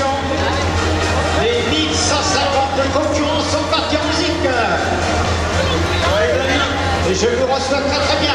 attention, les 1150 concurrents sont partis en musique. Et je vous reçois très très bien.